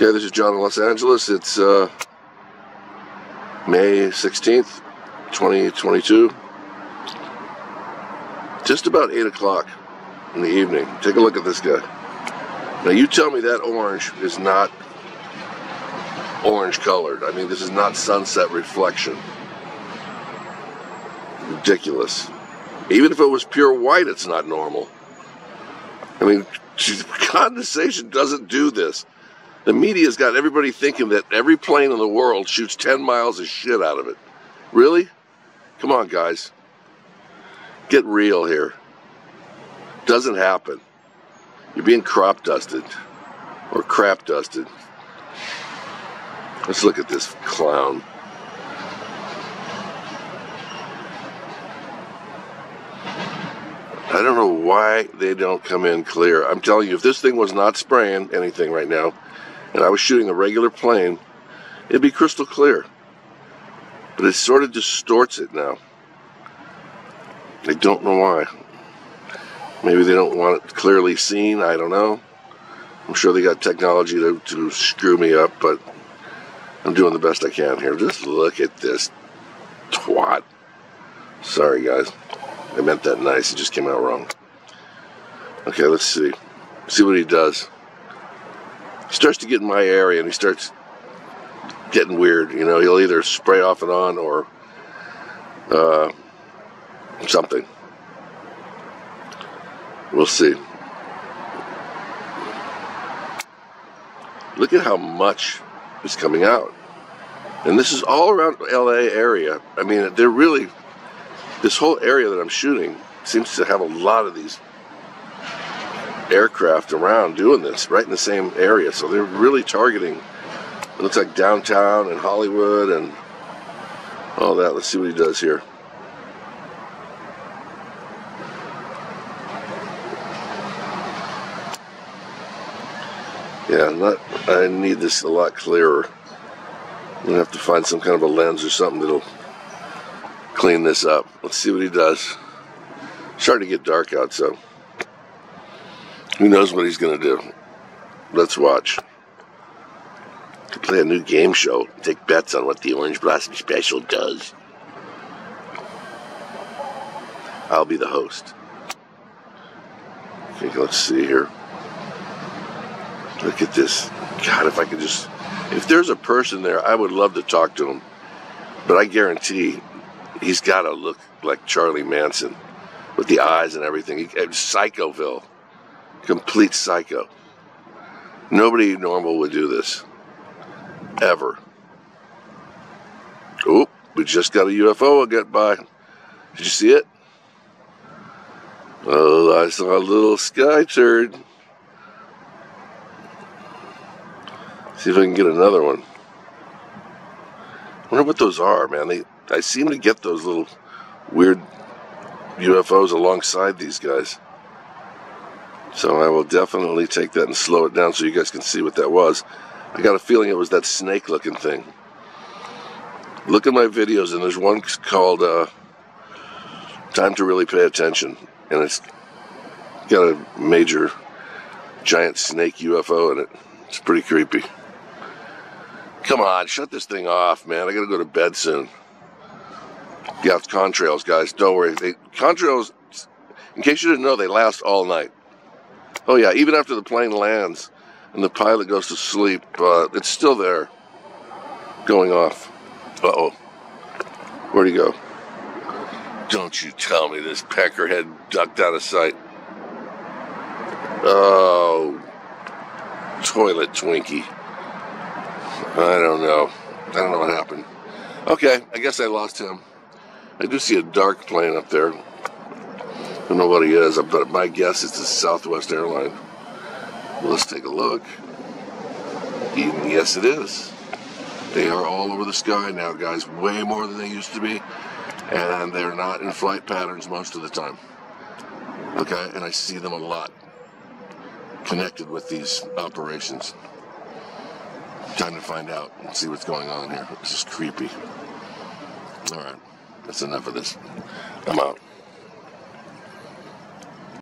Okay, this is John in Los Angeles. It's uh, May 16th, 2022. Just about 8 o'clock in the evening. Take a look at this guy. Now, you tell me that orange is not orange colored. I mean, this is not sunset reflection. Ridiculous. Even if it was pure white, it's not normal. I mean, condensation doesn't do this. The media's got everybody thinking that every plane in the world shoots 10 miles of shit out of it. Really? Come on, guys. Get real here. Doesn't happen. You're being crop dusted or crap dusted. Let's look at this clown. I don't know why they don't come in clear. I'm telling you, if this thing was not spraying anything right now, and I was shooting a regular plane, it'd be crystal clear. But it sort of distorts it now. I don't know why. Maybe they don't want it clearly seen. I don't know. I'm sure they got technology to, to screw me up, but I'm doing the best I can here. Just look at this twat. Sorry, guys. I meant that nice. It just came out wrong. Okay, let's see. See what he does starts to get in my area and he starts getting weird. You know, he'll either spray off and on or uh, something. We'll see. Look at how much is coming out. And this is all around LA area. I mean, they're really, this whole area that I'm shooting seems to have a lot of these aircraft around doing this right in the same area. So they're really targeting, it looks like downtown and Hollywood and all that. Let's see what he does here. Yeah, not, I need this a lot clearer. I'm gonna have to find some kind of a lens or something that'll clean this up. Let's see what he does. It's starting to get dark out, so who knows what he's going to do? Let's watch. Play a new game show. Take bets on what the Orange Blossom Special does. I'll be the host. Okay, let's see here. Look at this. God, if I could just. If there's a person there, I would love to talk to him. But I guarantee he's got to look like Charlie Manson with the eyes and everything. He, uh, Psychoville complete psycho. Nobody normal would do this. Ever. Oop, we just got a UFO get by. Did you see it? Oh, I saw a little sky turd. See if I can get another one. wonder what those are, man. They I seem to get those little weird UFOs alongside these guys. So I will definitely take that and slow it down so you guys can see what that was. I got a feeling it was that snake looking thing. Look at my videos, and there's one called uh, Time to Really Pay Attention. And it's got a major giant snake UFO in it. It's pretty creepy. Come on, shut this thing off, man. I gotta go to bed soon. Yeah, contrails, guys. Don't worry. They, contrails, in case you didn't know, they last all night. Oh yeah, even after the plane lands and the pilot goes to sleep, uh, it's still there, going off. Uh oh, where'd he go? Don't you tell me this peckerhead ducked out of sight. Oh, toilet Twinkie. I don't know. I don't know what happened. Okay, I guess I lost him. I do see a dark plane up there don't know what he is, but my guess is a Southwest airline. Well, let's take a look. yes, it is. They are all over the sky now, guys, way more than they used to be, and they're not in flight patterns most of the time. Okay, and I see them a lot connected with these operations. Time to find out and see what's going on here. This is creepy. All right, that's enough of this. I'm out.